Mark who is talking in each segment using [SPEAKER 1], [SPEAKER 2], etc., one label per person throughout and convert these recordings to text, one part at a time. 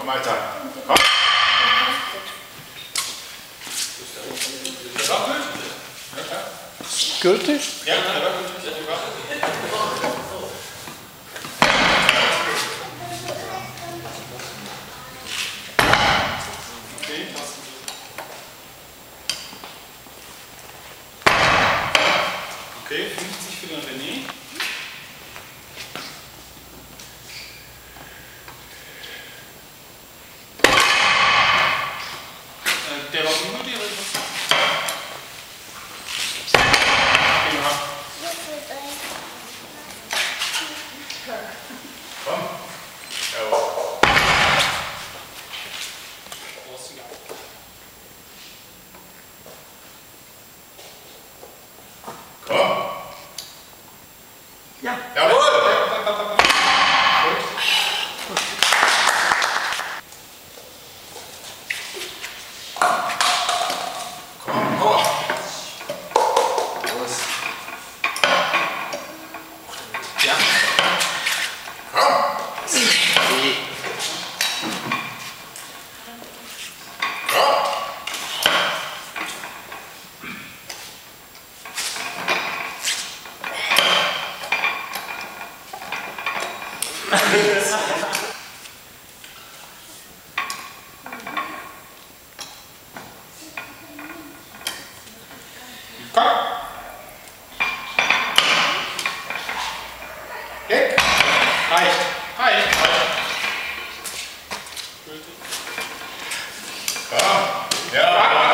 [SPEAKER 1] Komm
[SPEAKER 2] weiter. Komm. Gültig? Ja, aber
[SPEAKER 1] gut. Muy bien.
[SPEAKER 3] Ja.
[SPEAKER 2] Ja.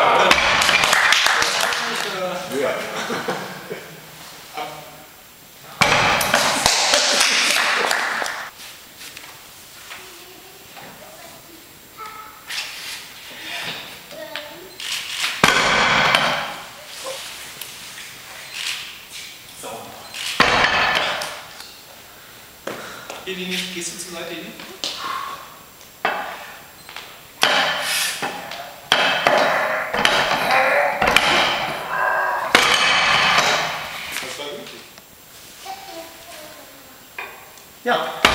[SPEAKER 2] Eline, gehst du zur Seite hin? Das.
[SPEAKER 3] Ja.